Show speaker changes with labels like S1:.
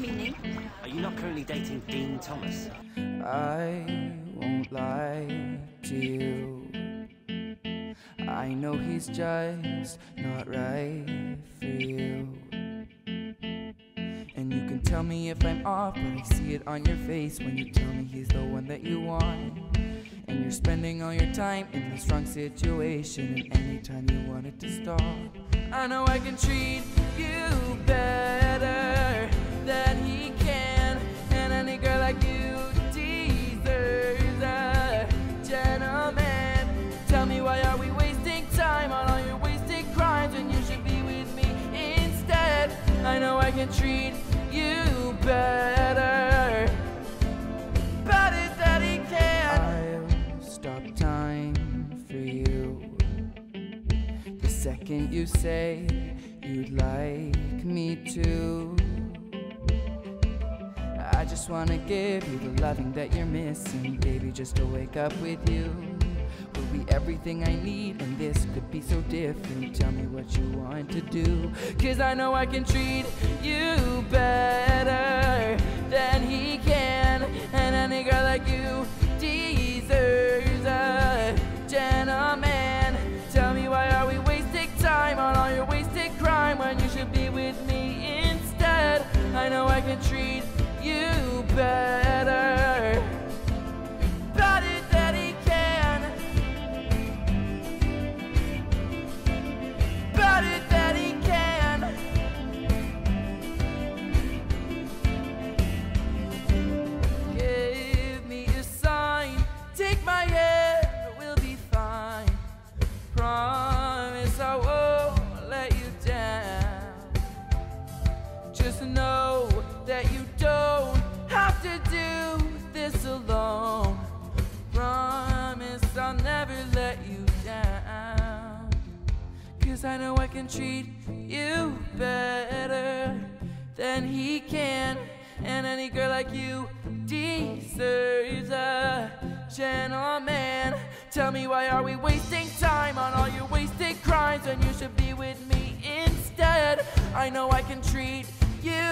S1: Meaning?
S2: Are you not currently dating Dean Thomas?
S3: I won't lie to you. I know he's just not right for you. And you can tell me if I'm off, but I see it on your face when you tell me he's the one that you want. And you're spending all your time in this wrong situation, and anytime you want it to stop, I know I can treat you better I can treat you better. Better than he can. I'll stop time for you. The second you say you'd like me to. I just wanna give you the loving that you're missing, baby, just to wake up with you. Everything I need, and this could be so different. Tell me what you want to do, cause I know I can treat you better than he can. And any girl like you deserves a gentleman. Tell me why are we wasting time on all your wasted crime when you should be with me instead? I know I can treat you better. Just know that you don't have to do this alone. Promise I'll never let you down. Cause I know I can treat you better than he can. And any girl like you deserves a gentleman. Tell me why are we wasting time on all your wasted crimes when you should be with me instead? I know I can treat you.